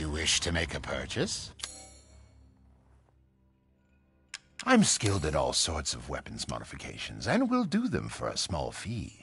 You wish to make a purchase? I'm skilled at all sorts of weapons modifications, and will do them for a small fee.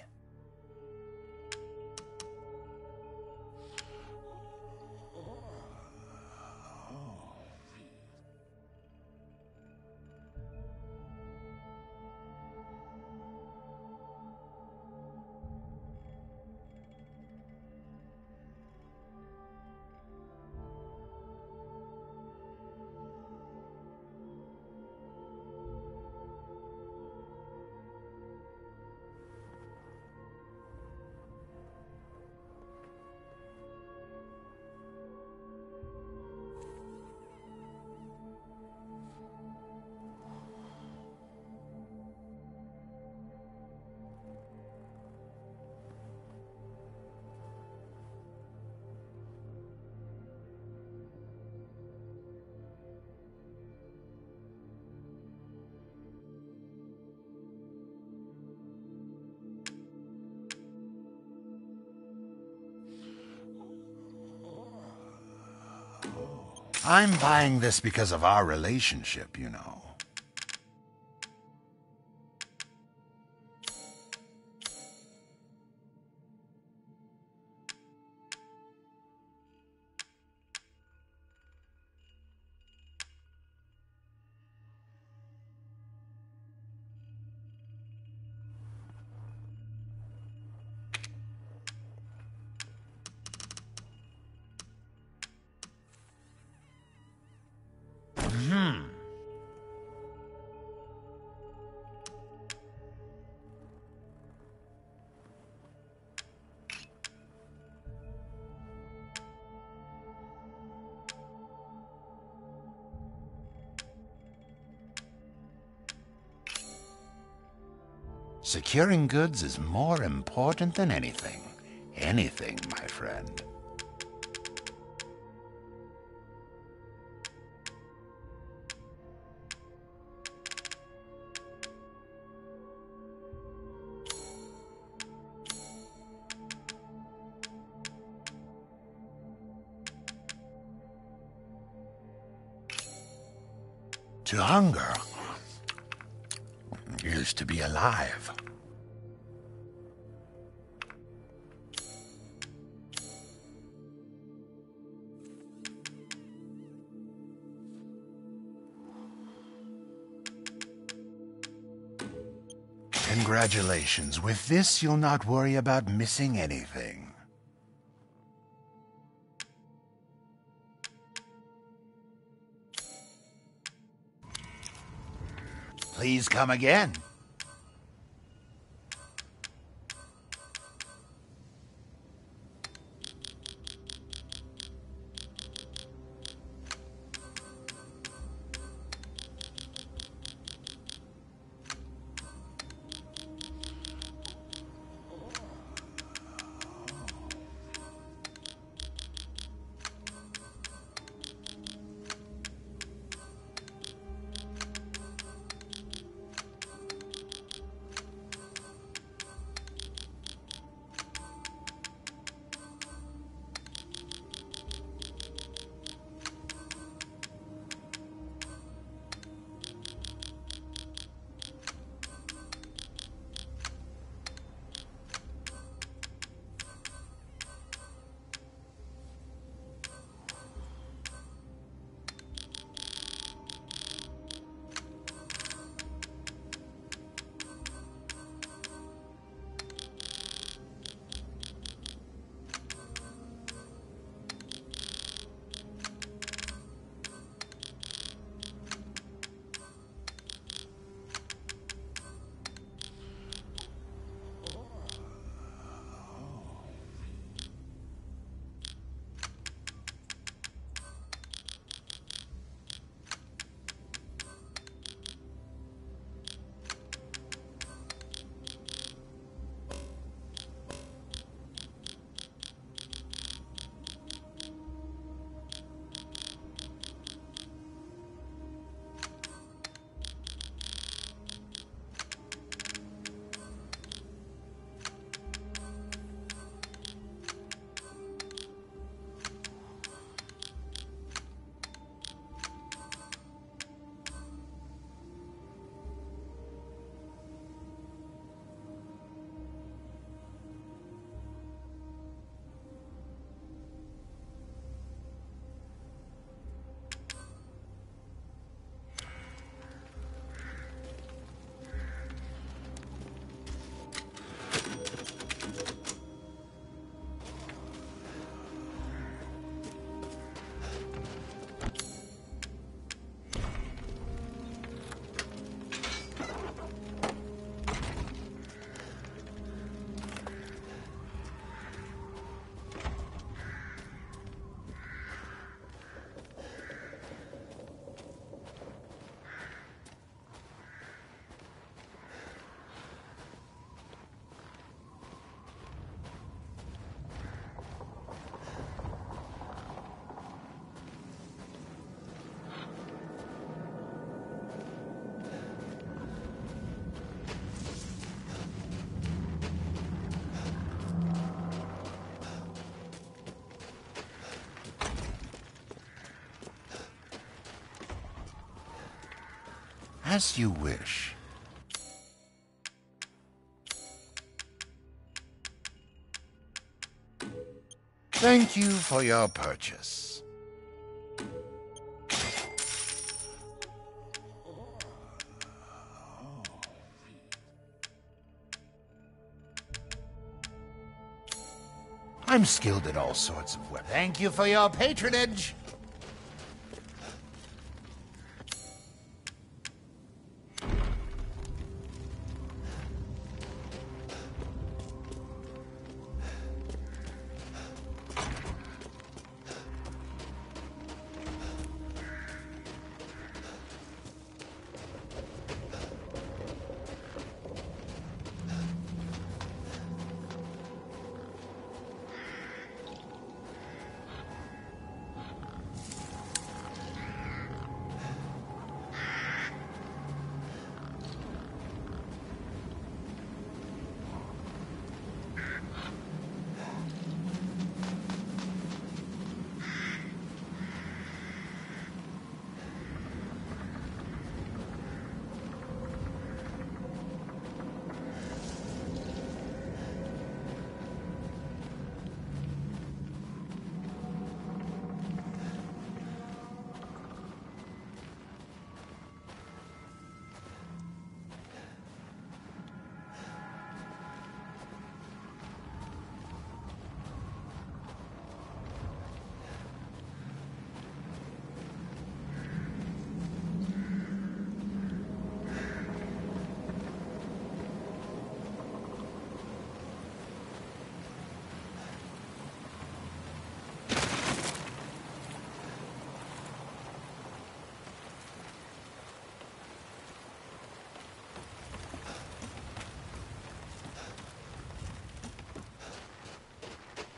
I'm buying this because of our relationship, you know. Securing goods is more important than anything. Anything, my friend. To hunger is to be alive. Congratulations. With this, you'll not worry about missing anything. Please come again. As you wish. Thank you for your purchase. I'm skilled at all sorts of weapons. Thank you for your patronage.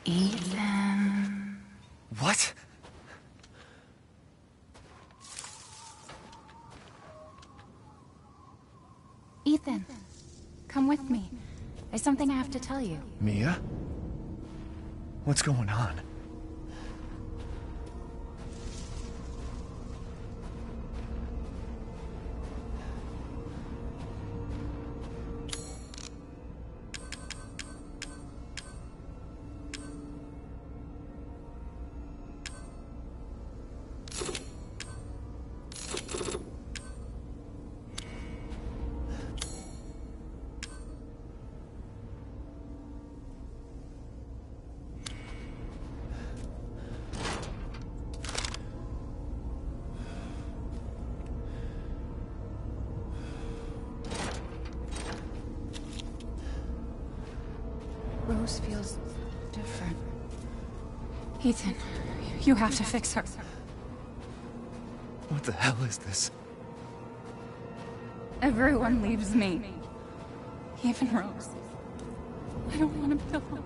Ethan. What? Ethan, come with me. There's something I have to tell you. Mia? What's going on? Ethan, you have to fix her. What the hell is this? Everyone leaves me. Even Rose. I don't want to her.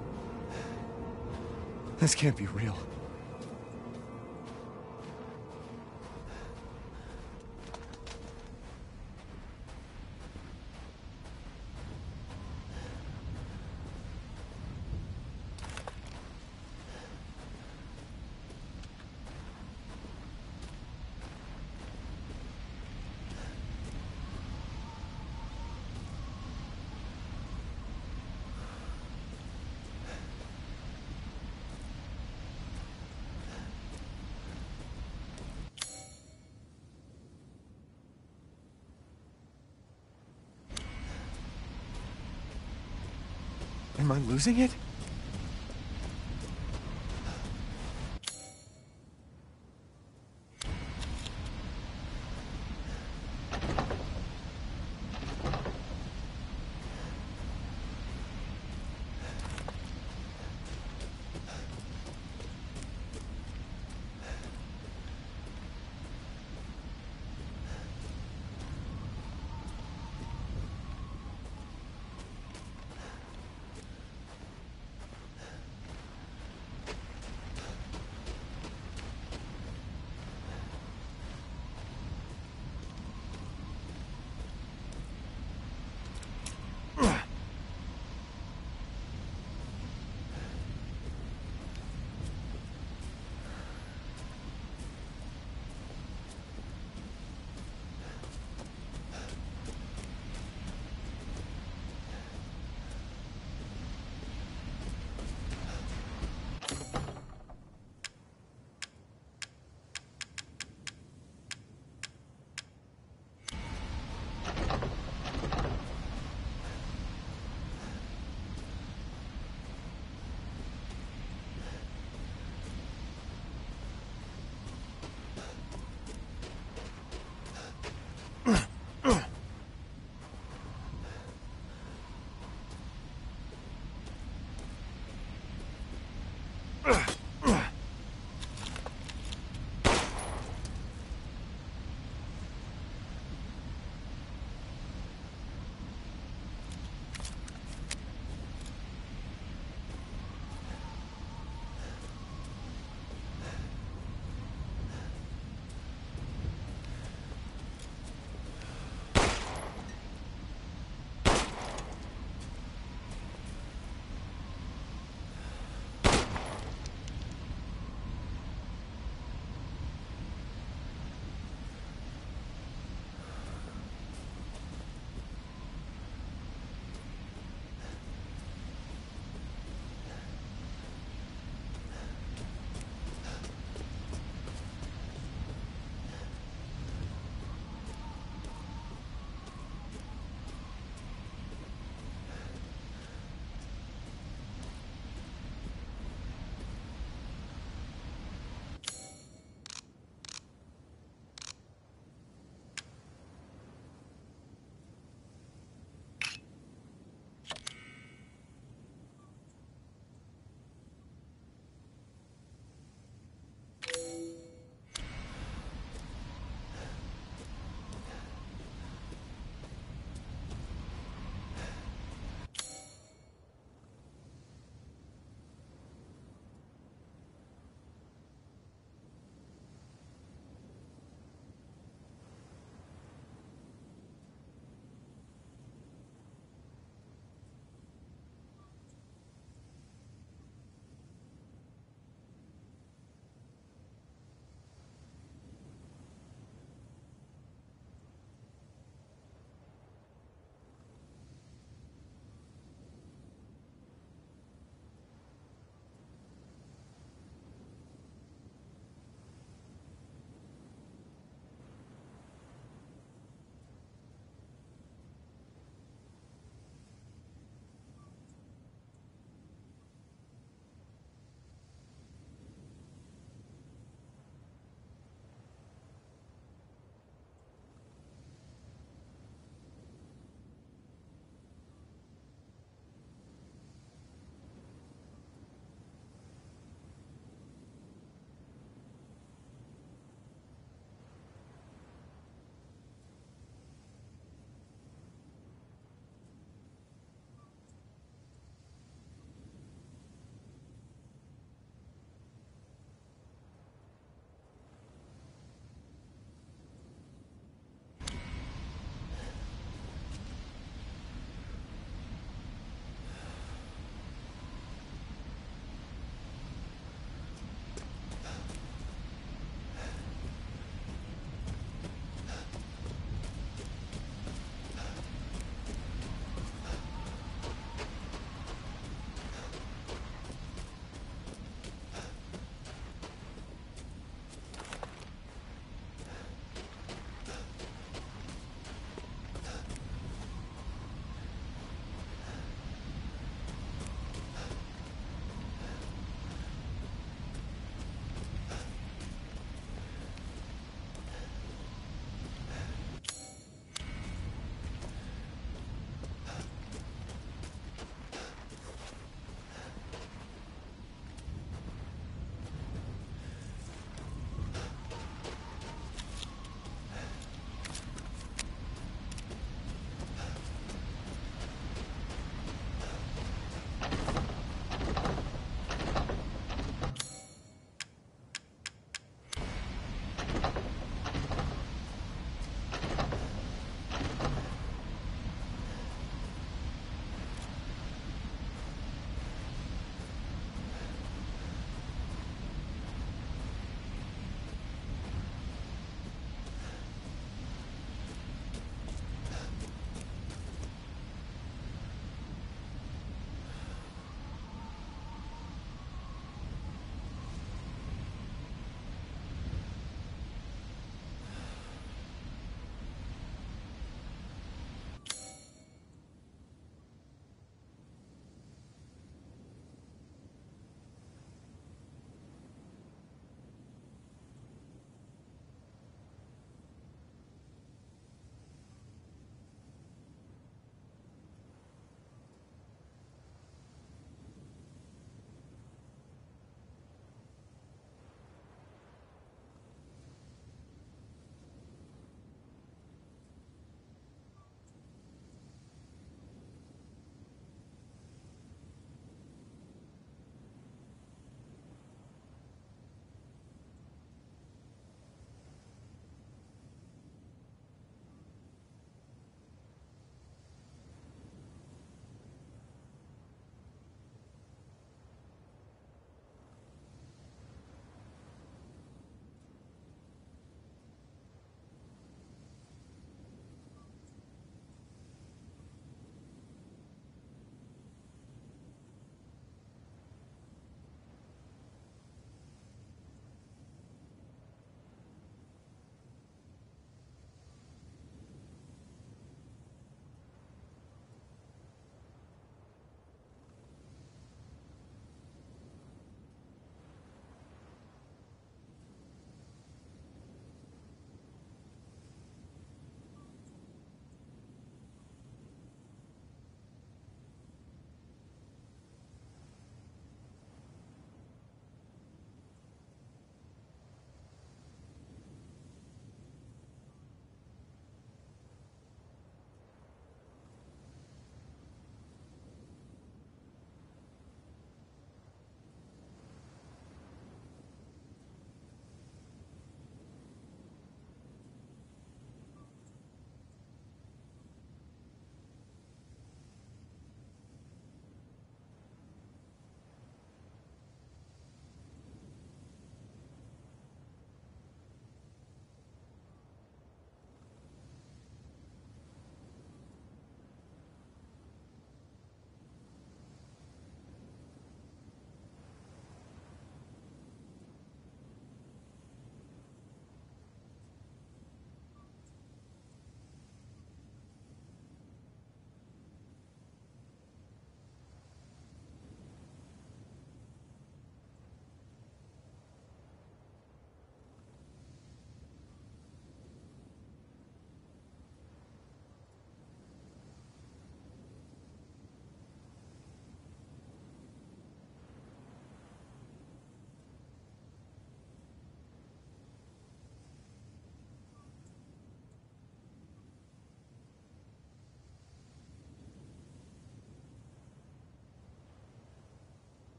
This can't be real. Losing it?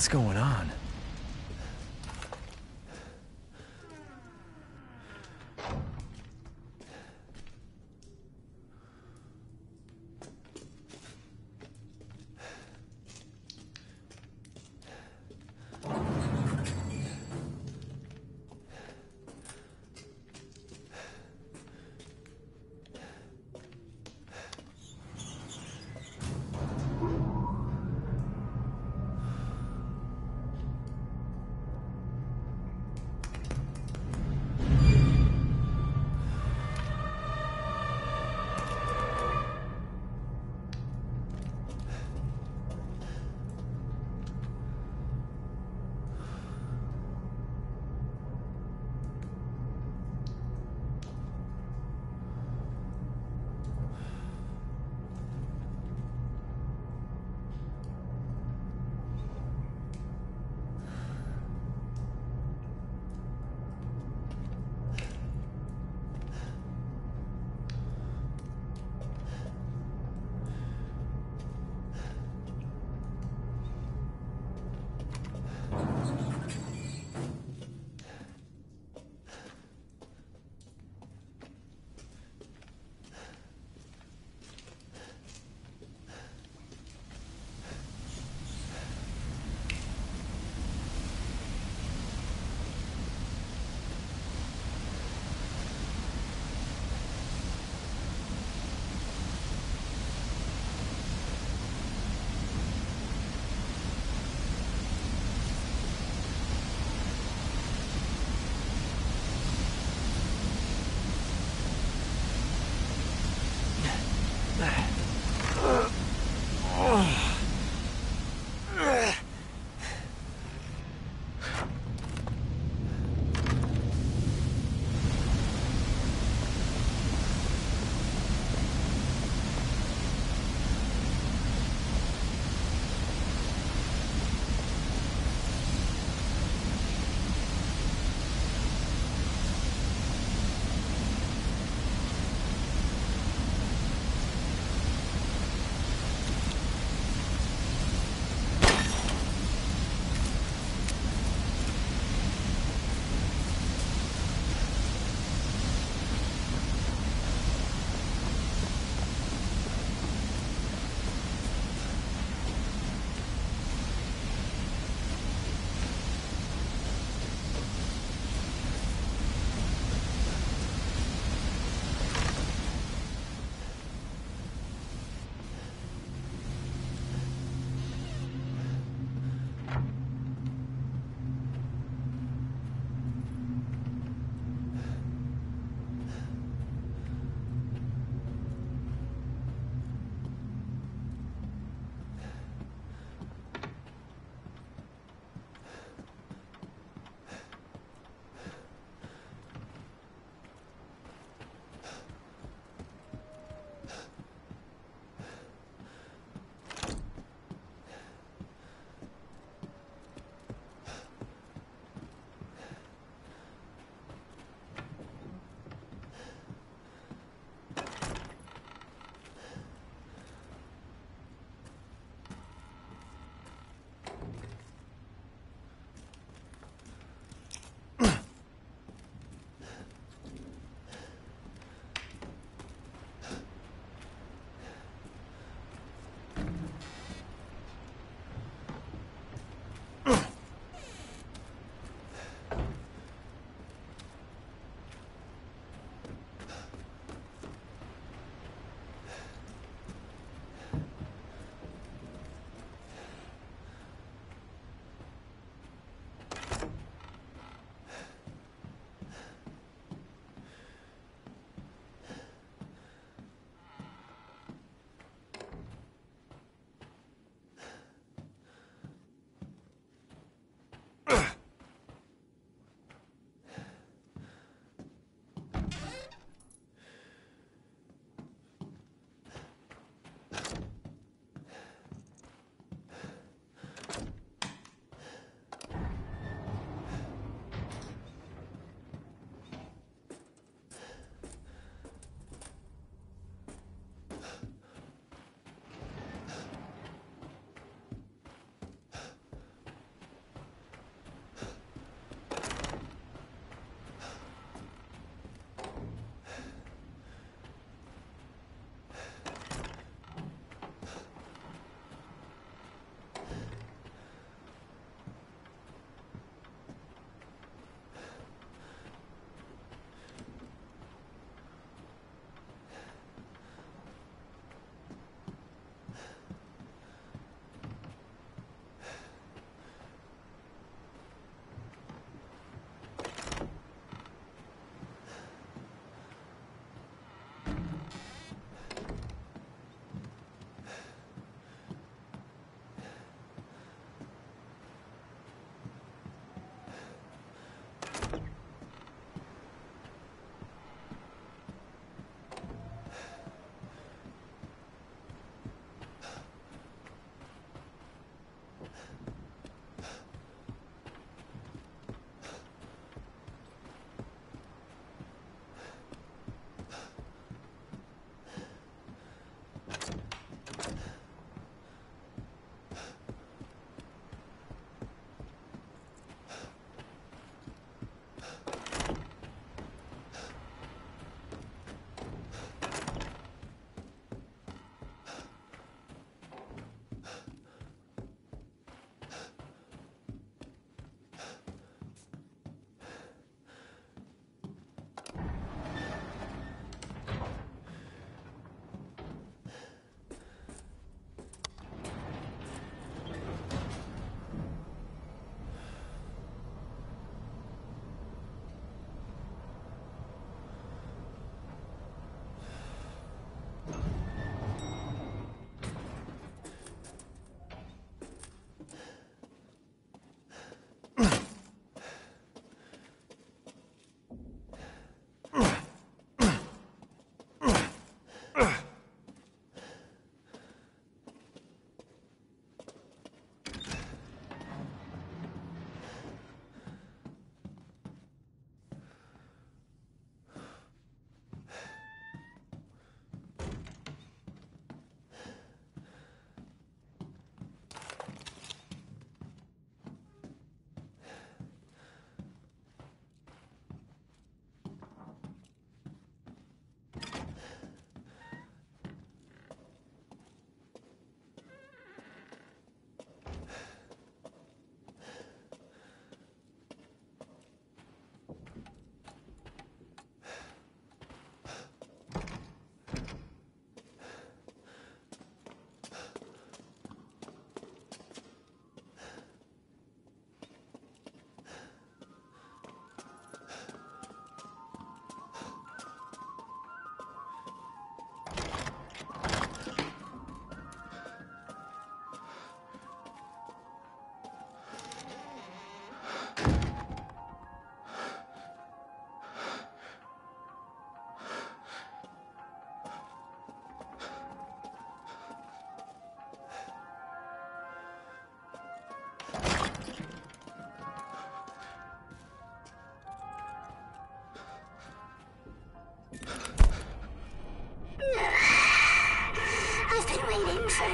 What's going on?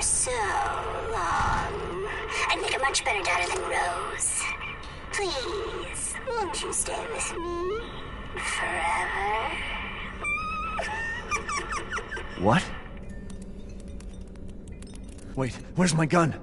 So long. I'd make a much better daughter than Rose. Please, won't you stay with me forever? What? Wait, where's my gun?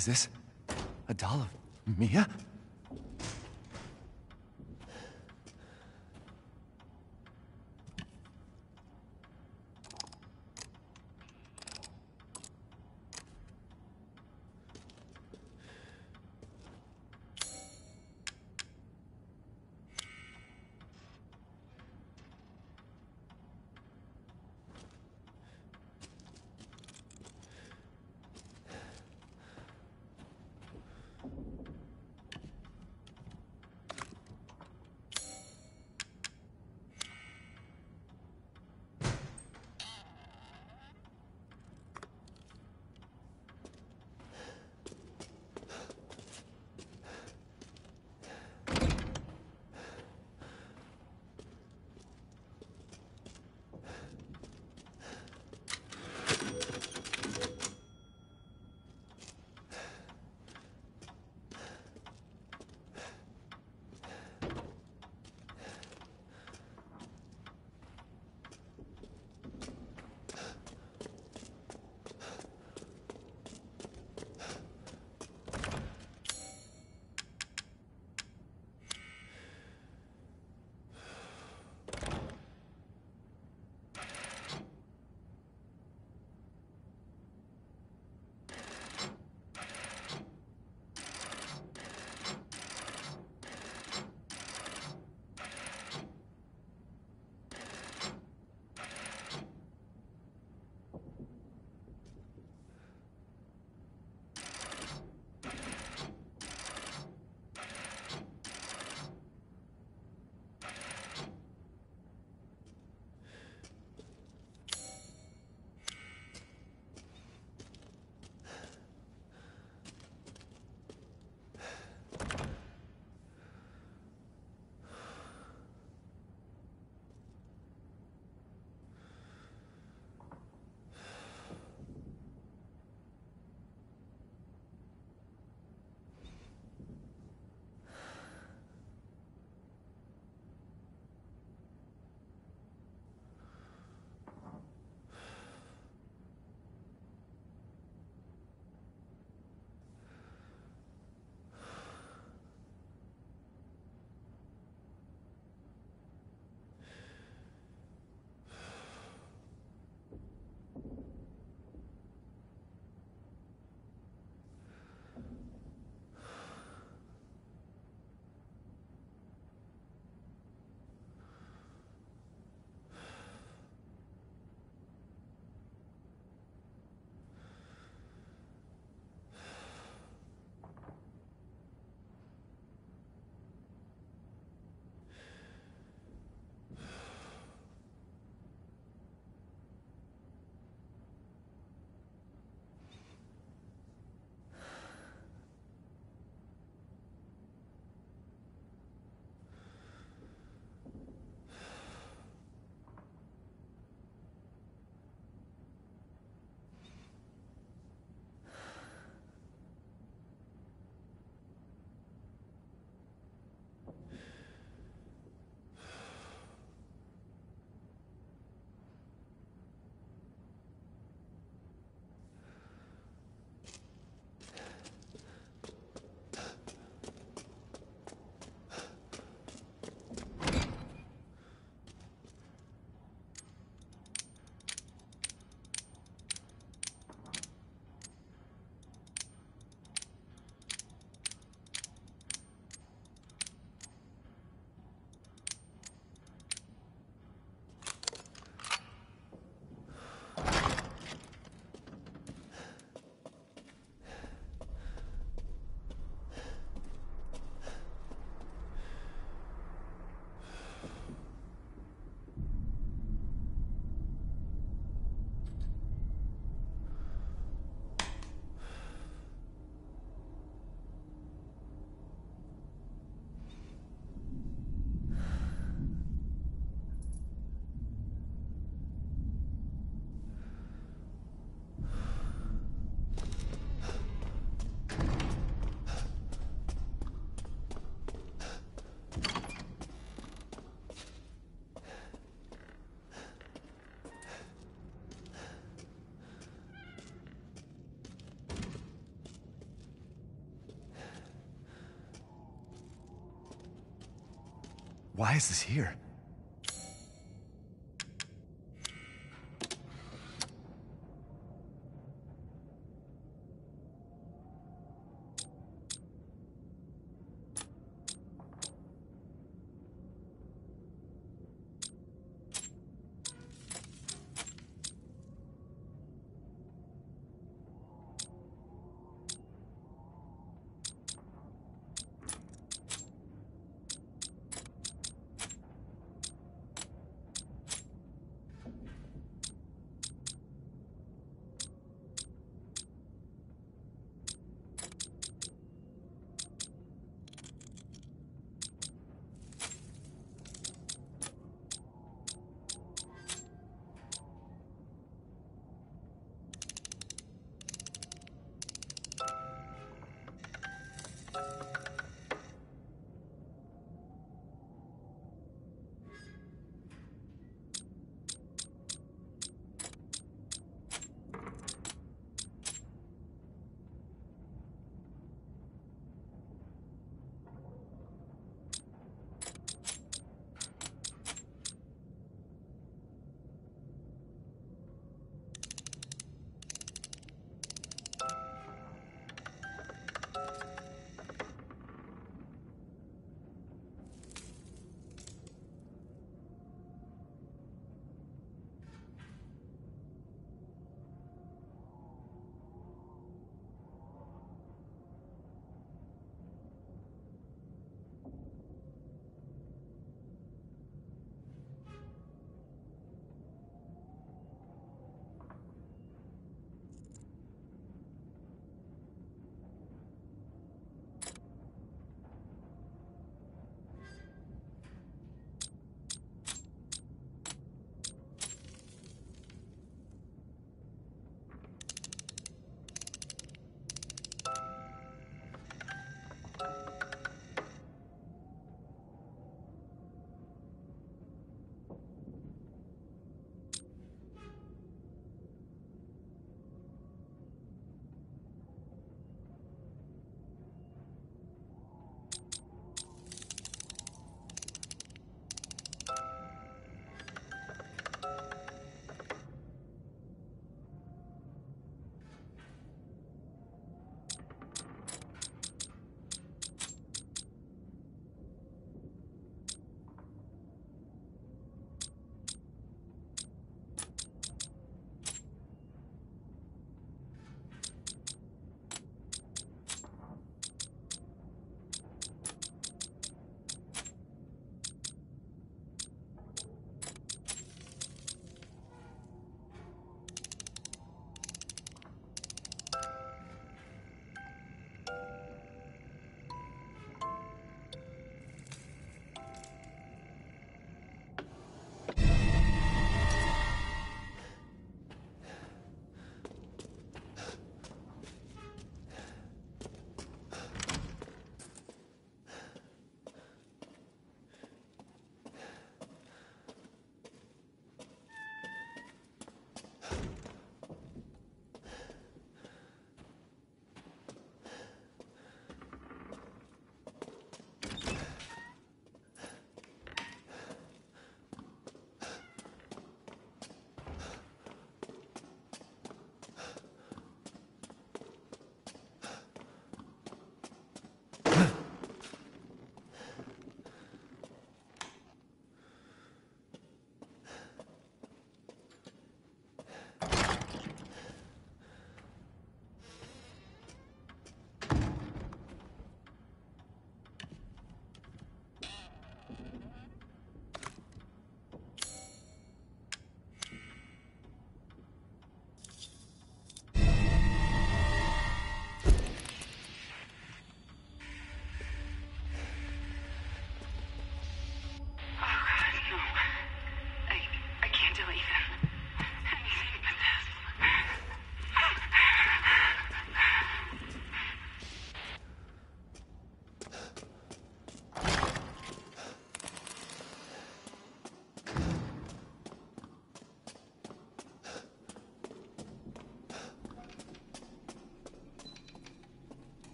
Is this a doll of Mia? Why is this here?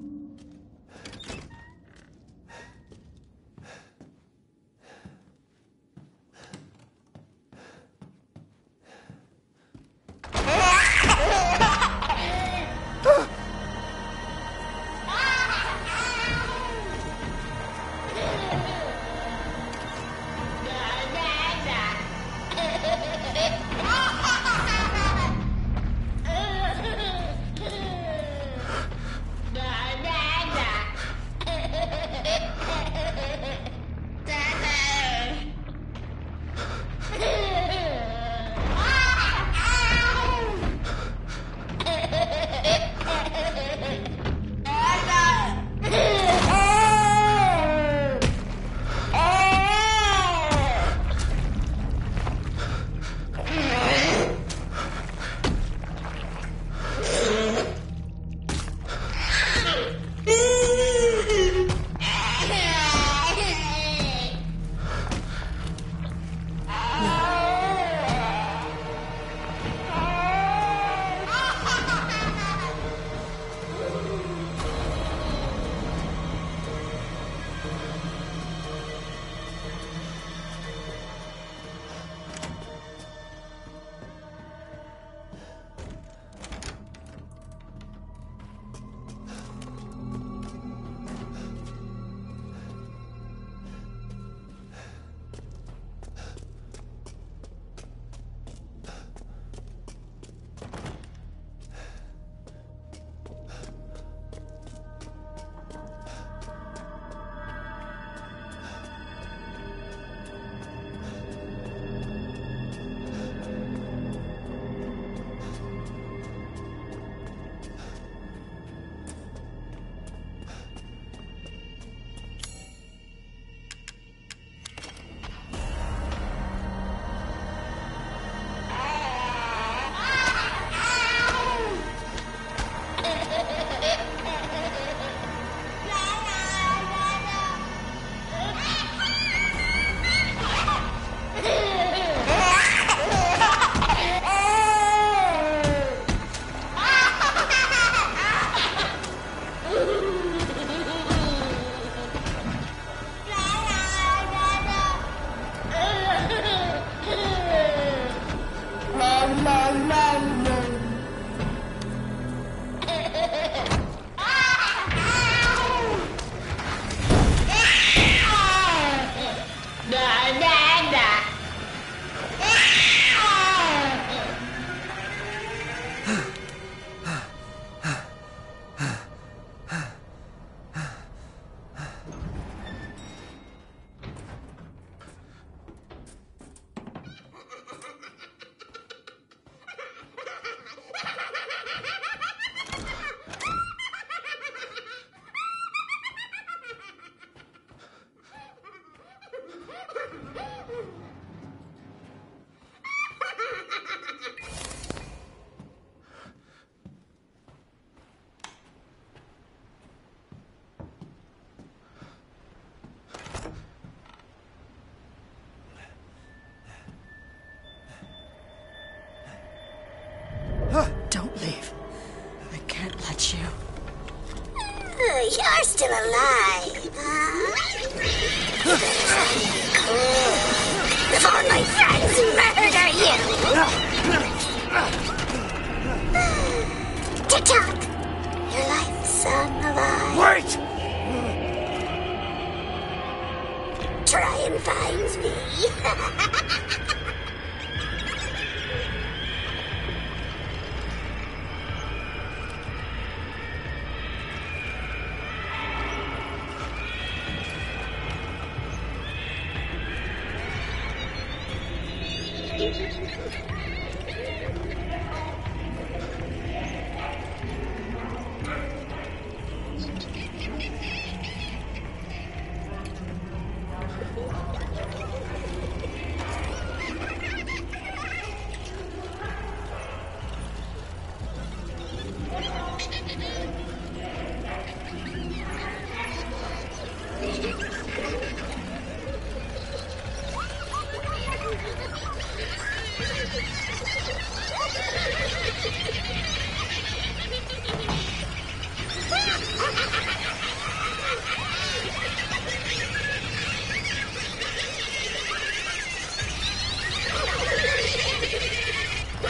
あ。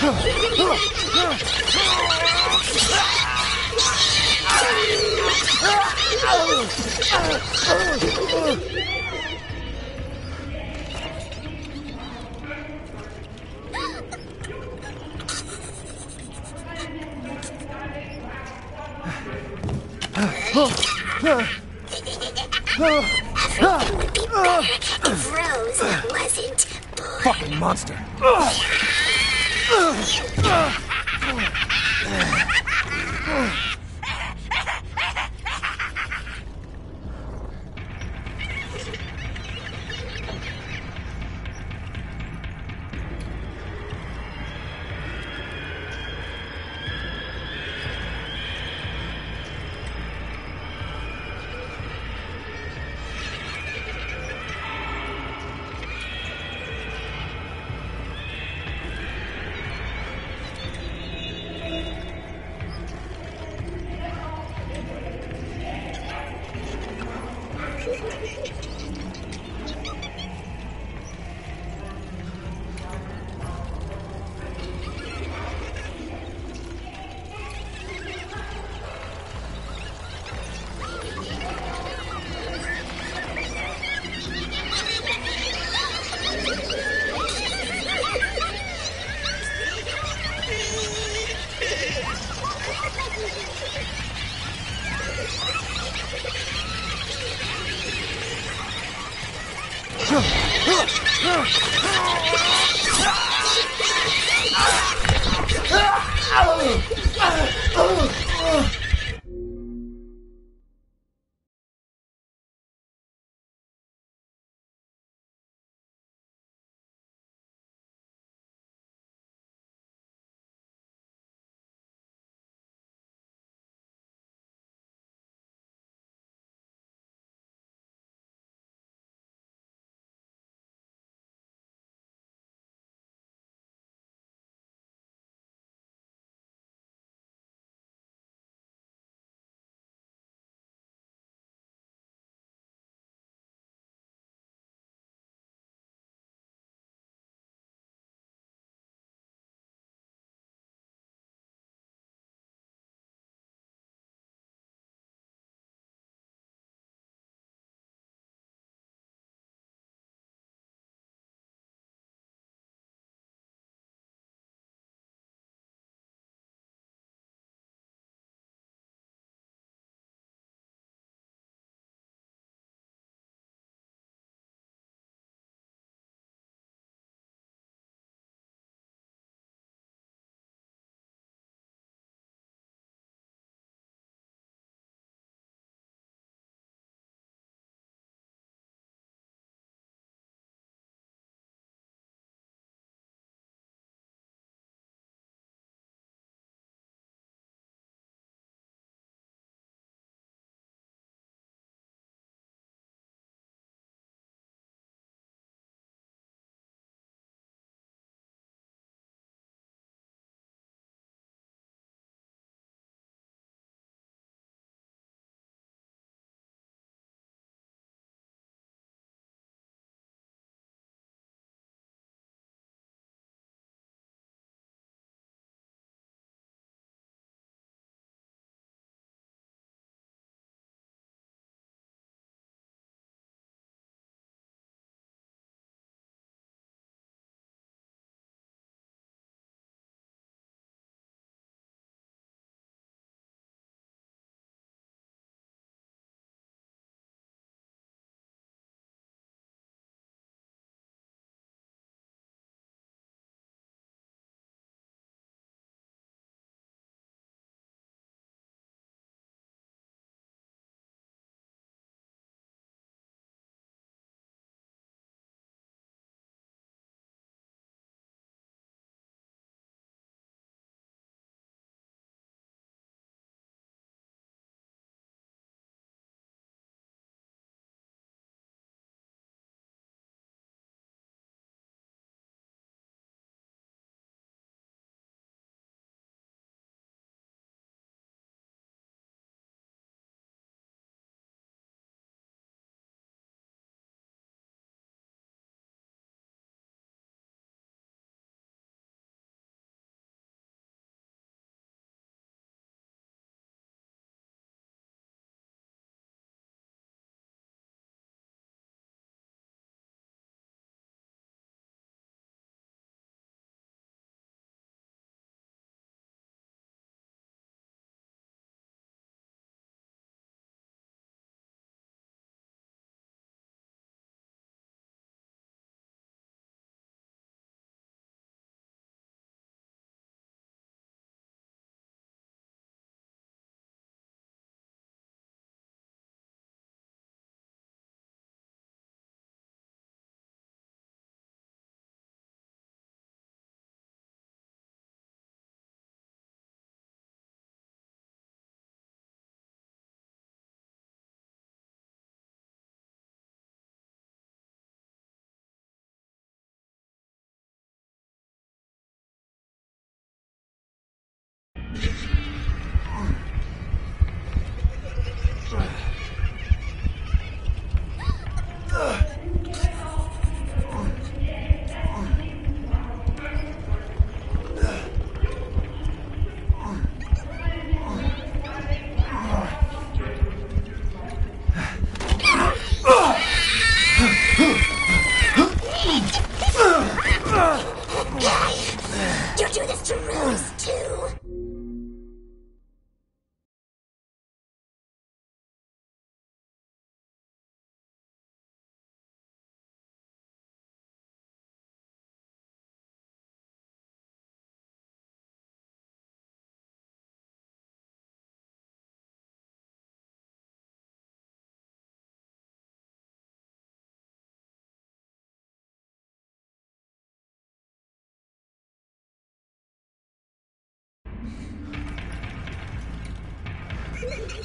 Everything would be better if Rose wasn't born. Fucking monster.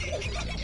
Ha ha ha!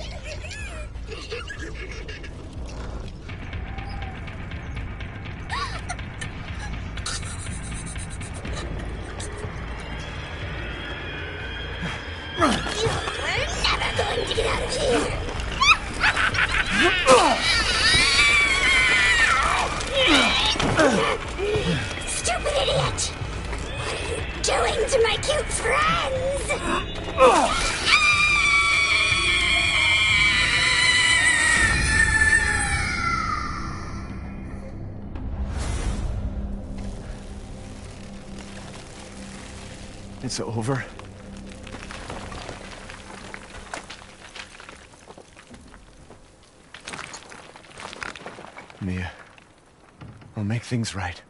Right.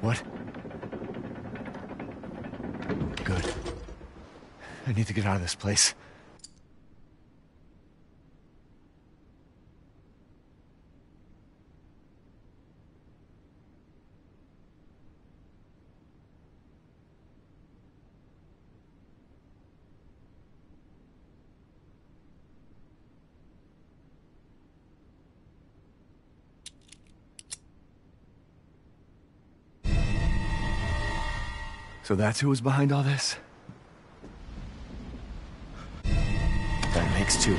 What? Good. I need to get out of this place. So that's who was behind all this? That makes two.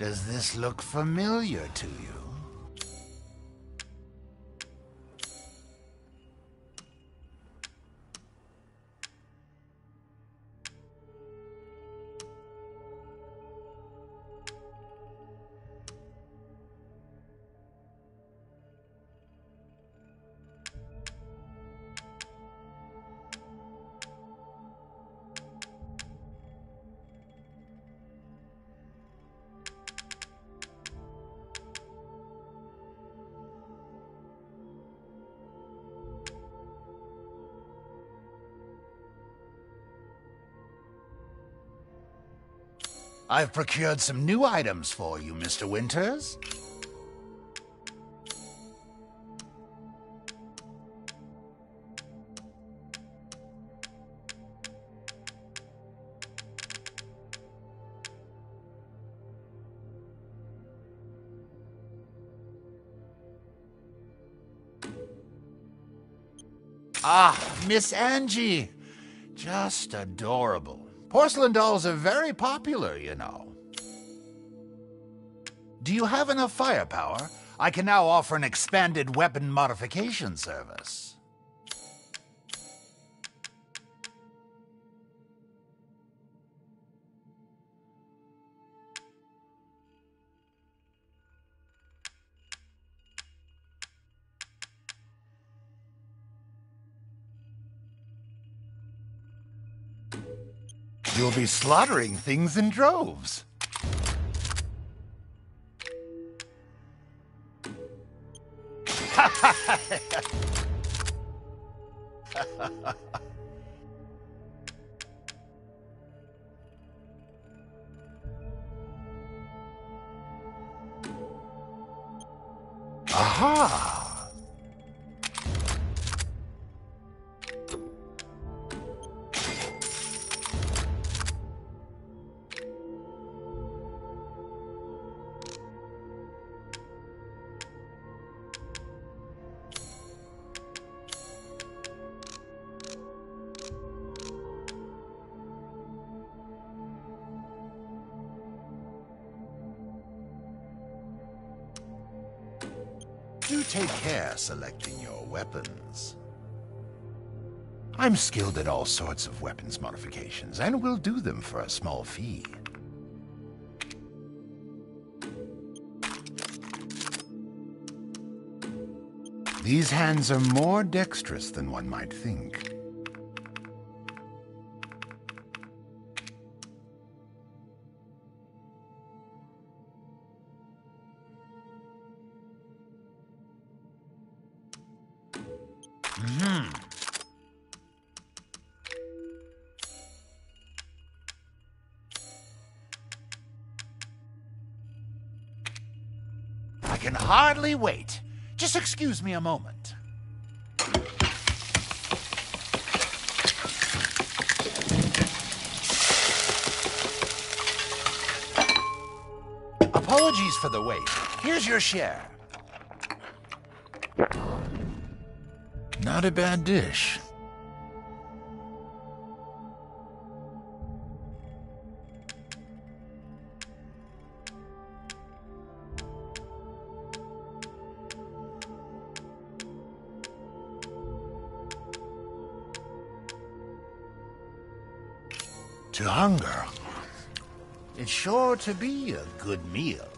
Does this look familiar to you? I've procured some new items for you, Mr. Winters. Ah, Miss Angie. Just adorable. Porcelain dolls are very popular, you know. Do you have enough firepower? I can now offer an expanded weapon modification service. You'll be slaughtering things in droves. Aha! skilled at all sorts of weapons modifications, and will do them for a small fee. These hands are more dexterous than one might think. Wait. Just excuse me a moment. Apologies for the wait. Here's your share. Not a bad dish. To hunger. It's sure to be a good meal.